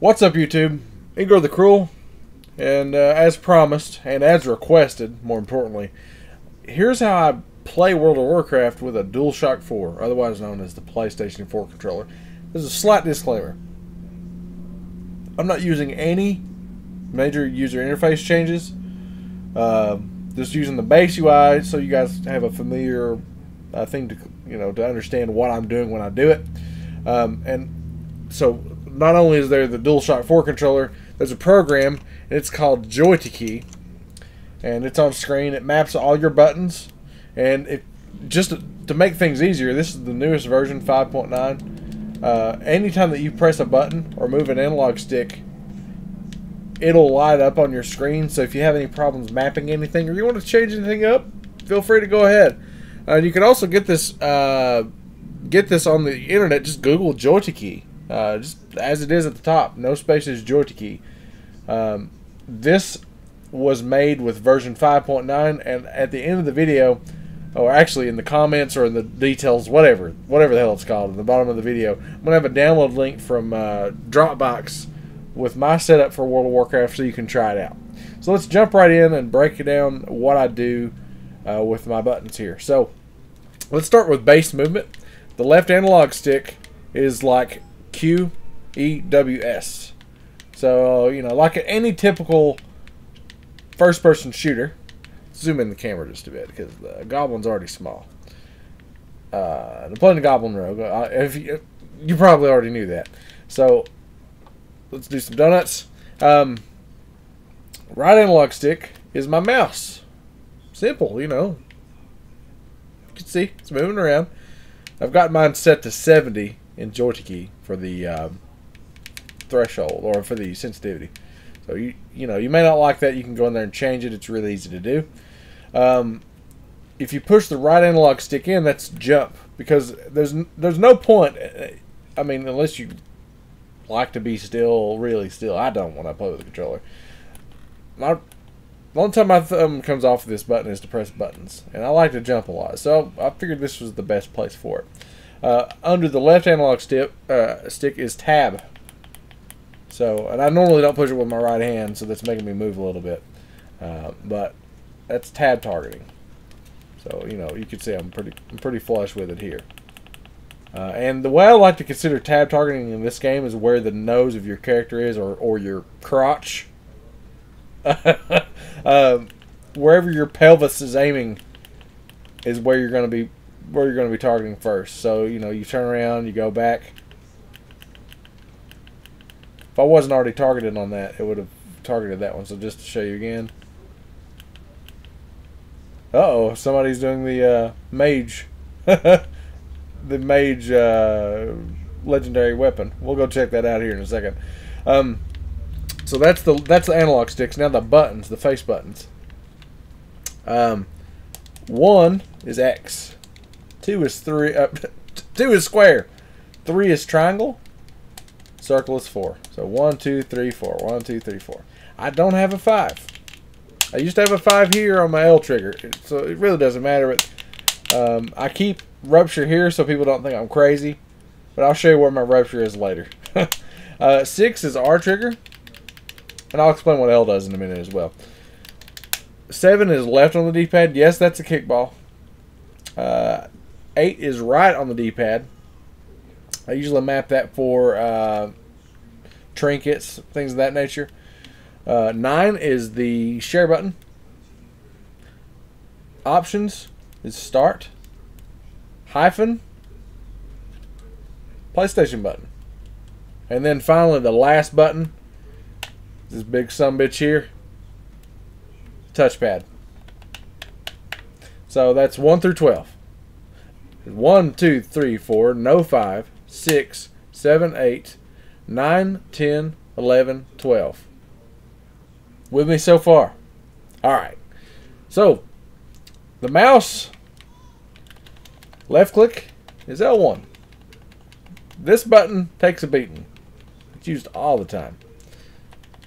What's up, YouTube? Igor the Cruel, and uh, as promised, and as requested, more importantly, here's how I play World of Warcraft with a DualShock 4, otherwise known as the PlayStation 4 controller. There's a slight disclaimer. I'm not using any major user interface changes. Uh, just using the base UI so you guys have a familiar uh, thing to you know to understand what I'm doing when I do it. Um, and so not only is there the DualShock 4 controller, there's a program, and it's called JoyToKey, and it's on screen. It maps all your buttons, and it just to, to make things easier. This is the newest version, 5.9. Uh, anytime that you press a button or move an analog stick, it'll light up on your screen. So if you have any problems mapping anything or you want to change anything up, feel free to go ahead. Uh, you can also get this uh, get this on the internet. Just Google JoyToKey uh, just as it is at the top, no spaces, JoyToKey. Um, this was made with version 5.9, and at the end of the video, or actually in the comments or in the details, whatever, whatever the hell it's called, at the bottom of the video, I'm gonna have a download link from uh, Dropbox with my setup for World of Warcraft, so you can try it out. So let's jump right in and break it down what I do uh, with my buttons here. So let's start with base movement. The left analog stick is like Q E W S. So, you know, like any typical first person shooter, zoom in the camera just a bit because the goblin's already small. Uh, I'm playing the Goblin Rogue. Uh, if you, you probably already knew that. So, let's do some donuts. Um, right analog stick is my mouse. Simple, you know. You can see it's moving around. I've got mine set to 70 in JoyToKey for the um, threshold or for the sensitivity. So you you know you may not like that. You can go in there and change it. It's really easy to do. Um, if you push the right analog stick in, that's jump because there's there's no point. I mean, unless you like to be still, really still. I don't when I play with the controller. My the only time my thumb comes off of this button is to press buttons, and I like to jump a lot. So I figured this was the best place for it. Uh, under the left analog stick, uh, stick is tab. So, and I normally don't push it with my right hand, so that's making me move a little bit. Uh, but that's tab targeting. So you know, you can see I'm pretty, I'm pretty flush with it here. Uh, and the way I like to consider tab targeting in this game is where the nose of your character is, or or your crotch. um, wherever your pelvis is aiming is where you're going to be where you're going to be targeting first. So, you know, you turn around, you go back. If I wasn't already targeted on that, it would have targeted that one. So just to show you again. Uh-oh, somebody's doing the uh, mage. the mage uh, legendary weapon. We'll go check that out here in a second. Um, so that's the that's the analog sticks. Now the buttons, the face buttons. Um, one is X. Two is three. Uh, two is square. Three is triangle. Circle is four. So one, two, three, four. One, two, three, four. I don't have a five. I used to have a five here on my L trigger, so it really doesn't matter. But um, I keep rupture here so people don't think I'm crazy. But I'll show you where my rupture is later. uh, six is R trigger, and I'll explain what L does in a minute as well. Seven is left on the D-pad. Yes, that's a kickball. Uh, 8 is right on the D-pad. I usually map that for uh, trinkets, things of that nature. Uh, 9 is the share button. Options is start. Hyphen. PlayStation button. And then finally the last button. This big bitch here. Touchpad. So that's 1 through 12. 1, 2, 3, 4, no 5, 6, 7, 8, 9, 10, 11, 12. With me so far? Alright. So, the mouse, left click is L1. This button takes a beating. It's used all the time.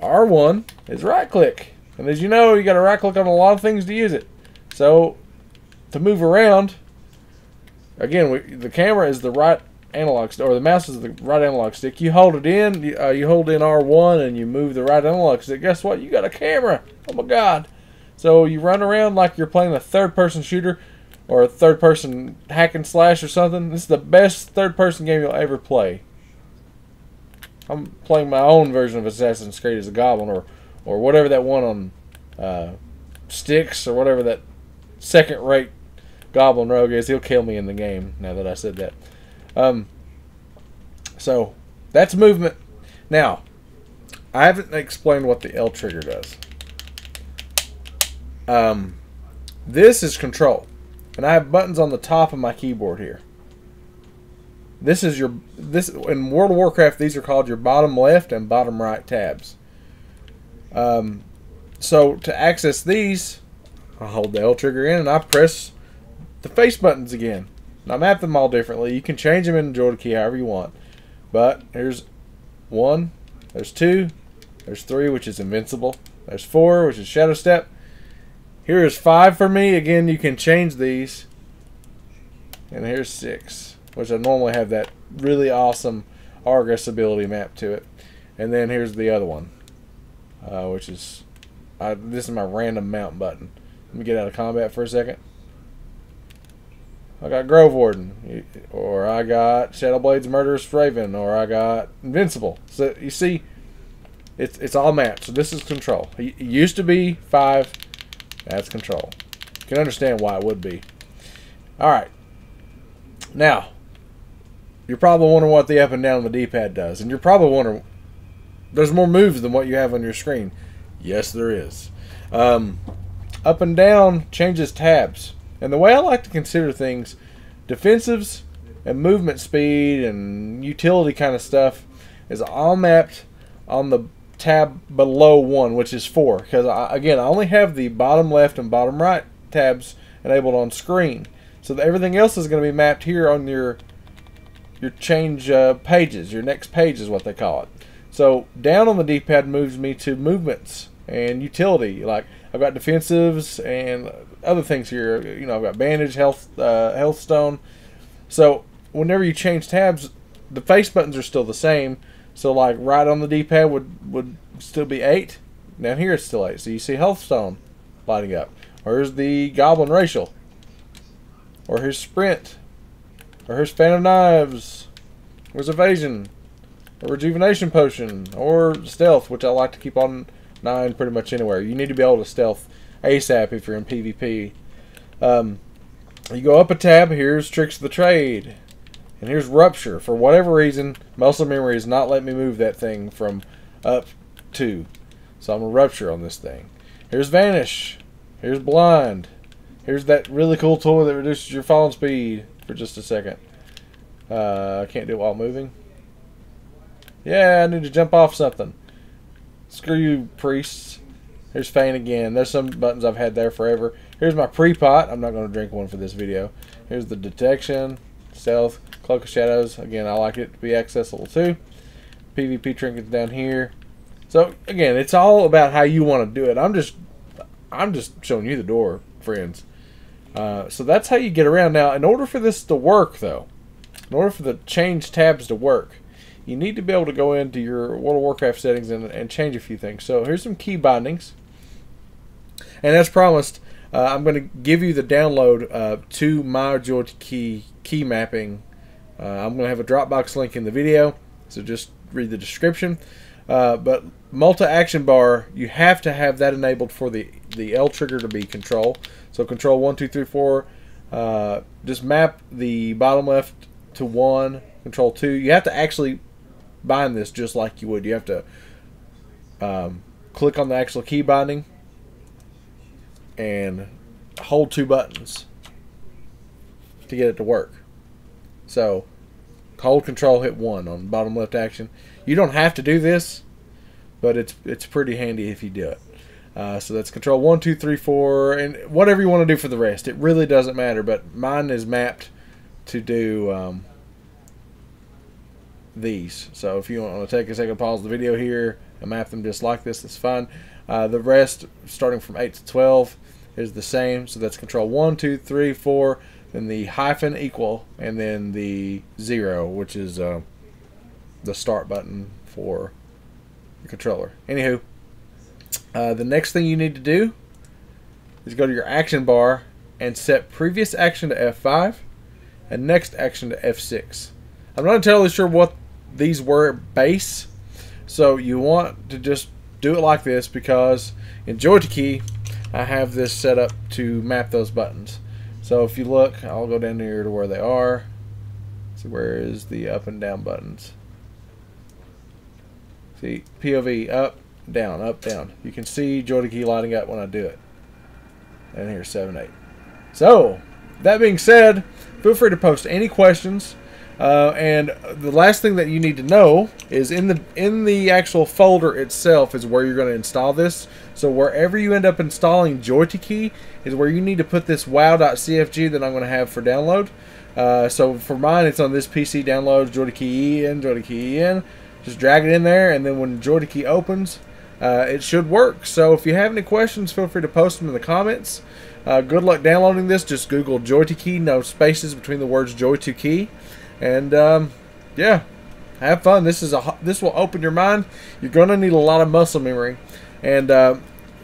R1 is right click. And as you know, you got to right click on a lot of things to use it. So, to move around, Again, we, the camera is the right analog stick, or the mouse is the right analog stick. You hold it in, you, uh, you hold in R1 and you move the right analog stick. Guess what? You got a camera. Oh my god. So you run around like you're playing a third person shooter or a third person hack and slash or something. This is the best third person game you'll ever play. I'm playing my own version of Assassin's Creed as a goblin or, or whatever that one on uh, Styx or whatever that second rate goblin rogue is. He'll kill me in the game now that I said that. Um, so that's movement. Now, I haven't explained what the L trigger does. Um, this is control, and I have buttons on the top of my keyboard here. This is your this in World of Warcraft. These are called your bottom left and bottom right tabs. Um, so to access these, I hold the L trigger in and I press the face buttons again. I map them all differently. You can change them in the key however you want. But here's one, there's two, there's three, which is invincible. There's four, which is shadow step. Here is five for me. Again, you can change these. And here's six, which I normally have that really awesome Argus ability map to it. And then here's the other one, uh, which is this is my random mount button. Let me get out of combat for a second. I got Grove Warden, or I got Shadowblade's Murderous Raven, or I got Invincible. So you see, it's it's all mapped. So this is control. It used to be five. That's control. You can understand why it would be. All right. Now, you're probably wondering what the up and down on the D-pad does, and you're probably wondering, there's more moves than what you have on your screen. Yes, there is. Um, up and down changes tabs. And the way I like to consider things, defensives and movement speed and utility kind of stuff is all mapped on the tab below one, which is four. Because again, I only have the bottom left and bottom right tabs enabled on screen. So everything else is going to be mapped here on your your change uh, pages. Your next page is what they call it. So down on the D-pad moves me to movements and utility. Like I've got defensives and other things here. You know, I've got bandage, health, uh, health stone. So whenever you change tabs, the face buttons are still the same. So like right on the D-pad would would still be eight. Down here it's still eight. So you see health stone lighting up. Or here's the goblin racial. Or here's sprint. Or here's of knives. Where's evasion. Or rejuvenation potion. Or stealth, which I like to keep on nine pretty much anywhere. You need to be able to stealth ASAP if you're in PvP. Um, you go up a tab, here's Tricks of the Trade. And here's Rupture. For whatever reason, muscle memory is not letting me move that thing from up to. So I'm going to Rupture on this thing. Here's Vanish. Here's Blind. Here's that really cool toy that reduces your falling speed for just a second. Uh, I can't do it while moving. Yeah, I need to jump off something. Screw you, priests. Here's Feint again. There's some buttons I've had there forever. Here's my pre-pot. I'm not going to drink one for this video. Here's the detection, stealth, cloak of shadows. Again, I like it to be accessible too. PvP trinkets down here. So again, it's all about how you want to do it. I'm just, I'm just showing you the door, friends. Uh, so that's how you get around. Now, in order for this to work, though, in order for the change tabs to work, you need to be able to go into your World of Warcraft settings and, and change a few things. So here's some key bindings. And as promised, uh, I'm going to give you the download uh, to my JoyToKey key mapping. Uh, I'm going to have a Dropbox link in the video, so just read the description. Uh, but multi-action bar, you have to have that enabled for the the L trigger to be control. So control one, two, three, four. Uh, just map the bottom left to one. Control two. You have to actually bind this just like you would. You have to um, click on the actual key binding and hold two buttons to get it to work. So hold control, hit one on bottom left action. You don't have to do this, but it's it's pretty handy if you do it. Uh, so that's control one, two, three, four, and whatever you want to do for the rest. It really doesn't matter, but mine is mapped to do um, these. So if you want to take a second, pause the video here and map them just like this, that's fine. Uh, the rest, starting from 8 to 12, is the same. So that's control 1, 2, 3, 4, then the hyphen equal, and then the zero, which is uh, the start button for the controller. Anywho, uh, the next thing you need to do is go to your action bar and set previous action to F5 and next action to F6. I'm not entirely sure what these were base, so you want to just do it like this because in JoyToKey I have this set up to map those buttons. So if you look, I'll go down here to where they are. See where is the up and down buttons. See, POV, up, down, up, down. You can see JoyToKey lighting up when I do it. And here's 7, 8. So, that being said, feel free to post any questions. Uh, and the last thing that you need to know is in the in the actual folder itself is where you're going to install this. So wherever you end up installing JoyToKey is where you need to put this wow.cfg that I'm going to have for download. Uh, so for mine, it's on this PC download JoyToKey in, JoyToKey in. Just drag it in there, and then when JoyToKey opens, uh, it should work. So if you have any questions, feel free to post them in the comments. Uh, good luck downloading this. Just Google JoyToKey, no spaces between the words JoyToKey, and um, yeah, have fun. This is a this will open your mind. You're gonna need a lot of muscle memory, and uh,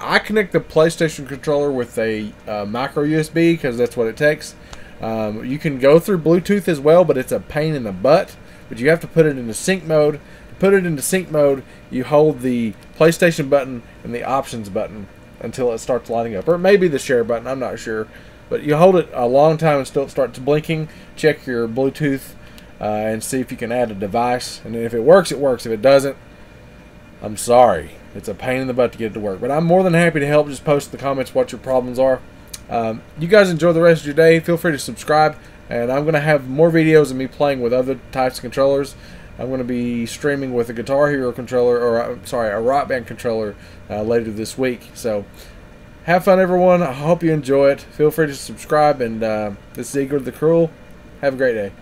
I connect the PlayStation controller with a uh, micro USB because that's what it takes. Um, you can go through Bluetooth as well, but it's a pain in the butt. But you have to put it into sync mode To put it into sync mode, you hold the PlayStation button and the options button until it starts lighting up. Or maybe the share button, I'm not sure. But you hold it a long time and still it starts blinking. Check your Bluetooth uh, and see if you can add a device. And if it works, it works. If it doesn't, I'm sorry. It's a pain in the butt to get it to work. But I'm more than happy to help. Just post in the comments what your problems are. Um, you guys enjoy the rest of your day. Feel free to subscribe. And I'm going to have more videos of me playing with other types of controllers. I'm going to be streaming with a Guitar Hero controller, or uh, sorry, a Rock Band controller uh, later this week. So have fun, everyone. I hope you enjoy it. Feel free to subscribe. And uh, this is Igor the Cruel. Have a great day.